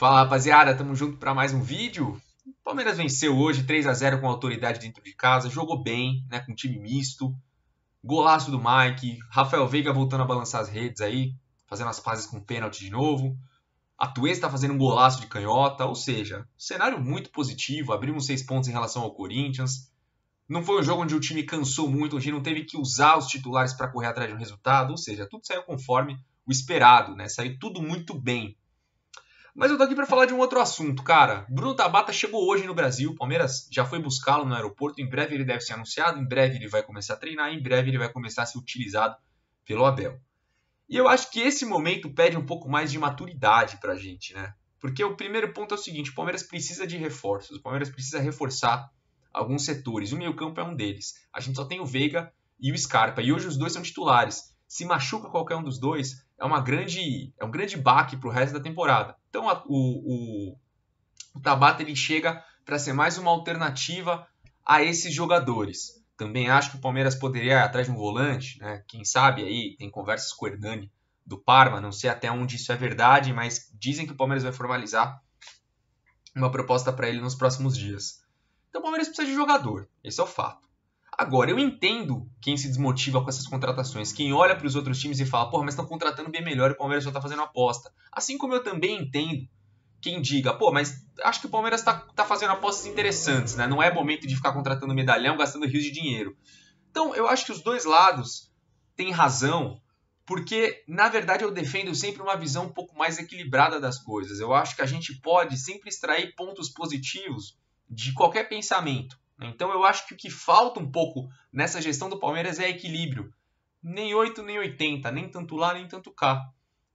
Fala rapaziada, tamo junto para mais um vídeo. O Palmeiras venceu hoje 3 a 0 com autoridade dentro de casa, jogou bem, né, com time misto. Golaço do Mike, Rafael Veiga voltando a balançar as redes aí, fazendo as pazes com pênalti de novo. A está fazendo um golaço de canhota, ou seja, cenário muito positivo. Abrimos seis pontos em relação ao Corinthians. Não foi um jogo onde o time cansou muito, onde não teve que usar os titulares para correr atrás de um resultado, ou seja, tudo saiu conforme o esperado, né? Saiu tudo muito bem. Mas eu tô aqui para falar de um outro assunto, cara. Bruno Tabata chegou hoje no Brasil, o Palmeiras já foi buscá-lo no aeroporto, em breve ele deve ser anunciado, em breve ele vai começar a treinar, em breve ele vai começar a ser utilizado pelo Abel. E eu acho que esse momento pede um pouco mais de maturidade pra gente, né? Porque o primeiro ponto é o seguinte, o Palmeiras precisa de reforços, o Palmeiras precisa reforçar alguns setores, o meio-campo é um deles. A gente só tem o Veiga e o Scarpa, e hoje os dois são titulares. Se machuca qualquer um dos dois, é uma grande é um grande baque para o resto da temporada. Então a, o, o, o Tabata ele chega para ser mais uma alternativa a esses jogadores. Também acho que o Palmeiras poderia ir atrás de um volante, né? Quem sabe aí tem conversas com o Hernani do Parma, não sei até onde isso é verdade, mas dizem que o Palmeiras vai formalizar uma proposta para ele nos próximos dias. Então o Palmeiras precisa de jogador, esse é o fato. Agora, eu entendo quem se desmotiva com essas contratações, quem olha para os outros times e fala, porra, mas estão contratando bem melhor e o Palmeiras só está fazendo aposta. Assim como eu também entendo quem diga, pô, mas acho que o Palmeiras está tá fazendo apostas interessantes, né? Não é momento de ficar contratando medalhão, gastando rios de dinheiro. Então, eu acho que os dois lados têm razão, porque, na verdade, eu defendo sempre uma visão um pouco mais equilibrada das coisas. Eu acho que a gente pode sempre extrair pontos positivos de qualquer pensamento. Então eu acho que o que falta um pouco nessa gestão do Palmeiras é equilíbrio. Nem 8, nem 80, nem tanto lá, nem tanto cá.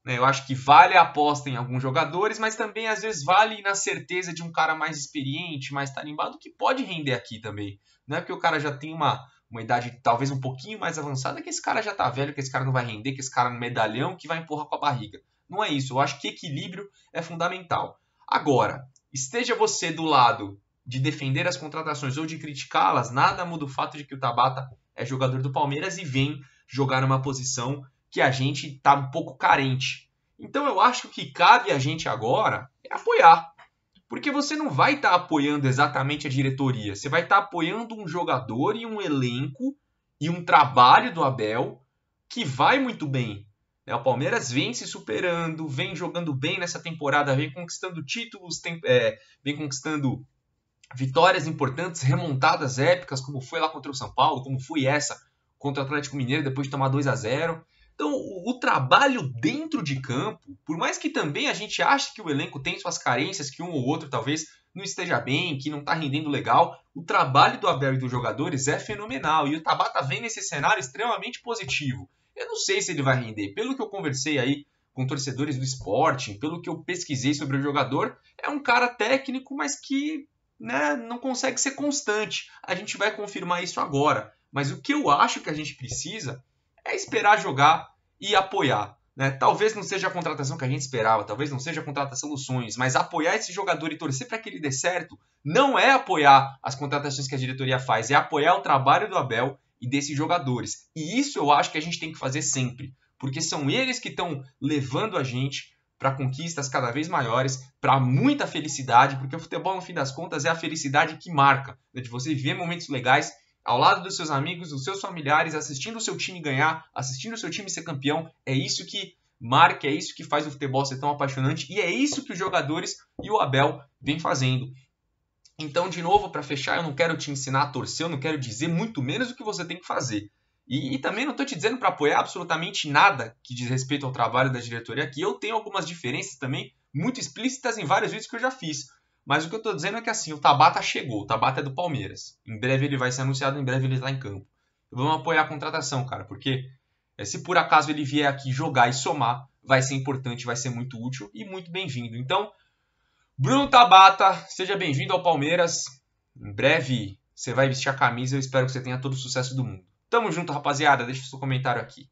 Né, eu acho que vale a aposta em alguns jogadores, mas também às vezes vale na certeza de um cara mais experiente, mais tarimbado, que pode render aqui também. Não é porque o cara já tem uma, uma idade talvez um pouquinho mais avançada que esse cara já tá velho, que esse cara não vai render, que esse cara é um medalhão que vai empurrar com a barriga. Não é isso. Eu acho que equilíbrio é fundamental. Agora, esteja você do lado de defender as contratações ou de criticá-las, nada muda o fato de que o Tabata é jogador do Palmeiras e vem jogar numa posição que a gente está um pouco carente. Então eu acho que cabe a gente agora é apoiar. Porque você não vai estar tá apoiando exatamente a diretoria, você vai estar tá apoiando um jogador e um elenco e um trabalho do Abel que vai muito bem. Né? O Palmeiras vem se superando, vem jogando bem nessa temporada, vem conquistando títulos, tem, é, vem conquistando vitórias importantes, remontadas épicas, como foi lá contra o São Paulo, como foi essa contra o Atlético Mineiro depois de tomar 2 a 0 Então, o, trabalho dentro de campo, por mais que também a gente ache que o elenco tem suas carências, que um ou outro talvez não esteja bem, que não está rendendo legal, o trabalho do Abel e dos jogadores é fenomenal. E o Tabata vem nesse cenário extremamente positivo. Eu não sei se ele vai render. Pelo que eu conversei aí com torcedores do esporte, pelo que eu pesquisei sobre o jogador, é um cara técnico, mas que né, não consegue ser constante. A gente vai confirmar isso agora. Mas o que eu acho que a gente precisa é esperar jogar e apoiar. Né? Talvez não seja a contratação que a gente esperava, talvez não seja a contratação dos sonhos, mas apoiar esse jogador e torcer para que ele dê certo não é apoiar as contratações que a diretoria faz, é apoiar o trabalho do Abel e desses jogadores. E isso eu acho que a gente tem que fazer sempre, porque são eles que estão levando a gente para conquistas cada vez maiores, para muita felicidade, porque o futebol, no fim das contas, é a felicidade que marca, né? de você viver momentos legais ao lado dos seus amigos, dos seus familiares, assistindo o seu time ganhar, assistindo o seu time ser campeão. É isso que marca, é isso que faz o futebol ser tão apaixonante e é isso que os jogadores e o Abel vêm fazendo. Então, de novo, para fechar, eu não quero te ensinar a torcer, eu não quero dizer muito menos o que você tem que fazer. E, e também não estou te dizendo para apoiar absolutamente nada que diz respeito ao trabalho da diretoria aqui. Eu tenho algumas diferenças também muito explícitas em vários vídeos que eu já fiz. Mas o que eu estou dizendo é que assim, o Tabata chegou, o Tabata é do Palmeiras. Em breve ele vai ser anunciado, em breve ele está em campo. Vamos apoiar a contratação, cara, porque é, se por acaso ele vier aqui jogar e somar, vai ser importante, vai ser muito útil e muito bem-vindo. Então, Bruno Tabata, seja bem-vindo ao Palmeiras. Em breve você vai vestir a camisa, eu espero que você tenha todo o sucesso do mundo. Tamo junto, rapaziada. Deixa seu comentário aqui.